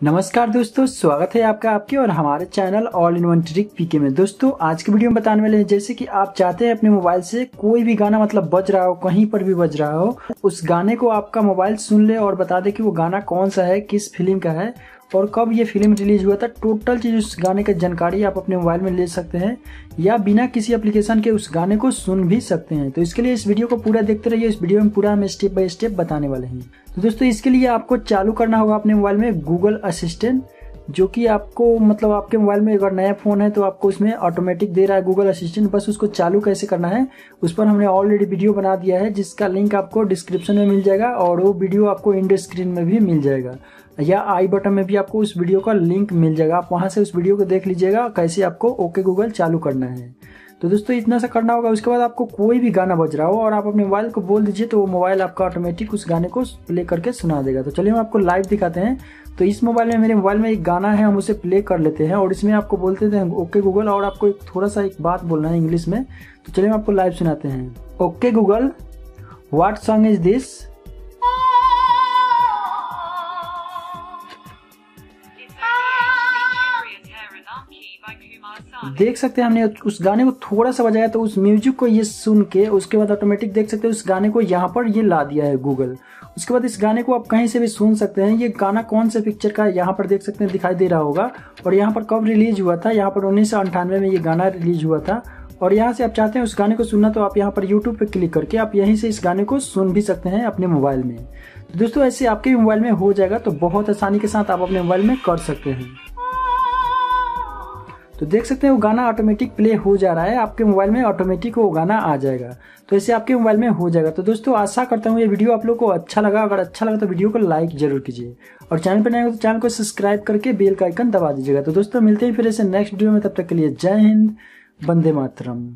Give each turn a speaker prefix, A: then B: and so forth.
A: नमस्कार दोस्तों, स्वागत है आपका आपके और हमारे channel all in one trick PK में। दोस्तों, आज की वीडियो में बताने वाले हैं, जैसे कि आप चाहते हैं अपने मोबाइल से कोई भी गाना मतलब बज रहा हो, कहीं पर भी बज रहा हो, उस गाने को आपका मोबाइल सुन ले और बता दे कि वो गाना कौन सा है, किस फ़िल्म का है और कब ये फ़िल्म रिलीज़ हुआ था टोटल चीज़ उस गाने की जानकारी आप अपने मोबाइल में ले सकते हैं या बिना किसी एप्लीकेशन के उस गाने को सुन भी सकते हैं। तो इसके लिए इस वीडियो को पूरा देखते रहिए। इस वीडियो में पूरा हम स्टेप बाय स्टेप बताने वाले हैं। तो दोस्तों, इसके लिए आपको चालू करना होगा अपने मोबाइल में गूगल असिस्टेंट जो कि आपको मतलब आपके मोबाइल में अगर नया फ़ोन है तो आपको उसमें ऑटोमेटिक दे रहा है गूगल असिस्टेंट बस उसको चालू कैसे करना है, उस पर हमने ऑलरेडी वीडियो बना दिया है, जिसका लिंक आपको डिस्क्रिप्शन में मिल जाएगा और वो वीडियो आपको इंड स्क्रीन में भी मिल जाएगा। या आई बटन में भी आपको उस वीडियो का लिंक मिल जाएगा। आप वहाँ से उस वीडियो को देख लीजिएगा, कैसे आपको ओके गूगल चालू करना है। तो दोस्तों, इतना सा करना होगा। उसके बाद आपको कोई भी गाना बज रहा हो और आप अपने मोबाइल को बोल दीजिए तो वो मोबाइल आपका ऑटोमेटिक उस गाने को प्ले करके सुना देगा। तो चलिए हम आपको लाइव दिखाते हैं। तो इस मोबाइल में, मेरे मोबाइल में एक गाना है, हम उसे प्ले कर लेते हैं और इसमें आपको बोलते थे, ओके गूगल, और आपको एक थोड़ा सा एक बात बोलना है इंग्लिश में। तो चलिए हम आपको लाइव सुनाते हैं। Okay Google what song is this देख सकते हैं हमने, उस गाने को थोड़ा सा बजाया तो उस म्यूज़िक को ये सुन के, उसके बाद ऑटोमेटिक देख सकते हैं, उस गाने को यहाँ पर ये ला दिया है गूगल उसके बाद इस गाने को आप कहीं से भी सुन सकते हैं। ये गाना कौन से पिक्चर का यहाँ पर देख सकते हैं, दिखाई दे रहा होगा। और यहाँ पर कब रिलीज़ हुआ था, यहाँ पर उन्नीस में ये गाना रिलीज़ हुआ था। और यहाँ से आप चाहते हैं उस गाने को सुनना तो आप यहाँ पर यूट्यूब पे क्लिक करके आप यहीं से इस गाने को सुन भी सकते हैं अपने मोबाइल में। तो दोस्तों, ऐसे आपके मोबाइल में हो जाएगा तो बहुत आसानी के साथ आप अपने मोबाइल में कर सकते हैं। तो देख सकते हैं वो गाना ऑटोमेटिक प्ले हो जा रहा है, आपके मोबाइल में ऑटोमेटिक वो गाना आ जाएगा। तो ऐसे आपके मोबाइल में हो जाएगा। तो दोस्तों, आशा करता हूँ ये वीडियो आप लोग को अच्छा लगा। अगर अच्छा लगा तो वीडियो को लाइक ज़रूर कीजिए। और चैनल पर नए हो तो चैनल को सब्सक्राइब करके बेल का आइकन दबा दीजिएगा। तो दोस्तों, मिलते हैं फिर ऐसे नेक्स्ट वीडियो में। तब तक के लिए जय हिंद, वंदे मातरम।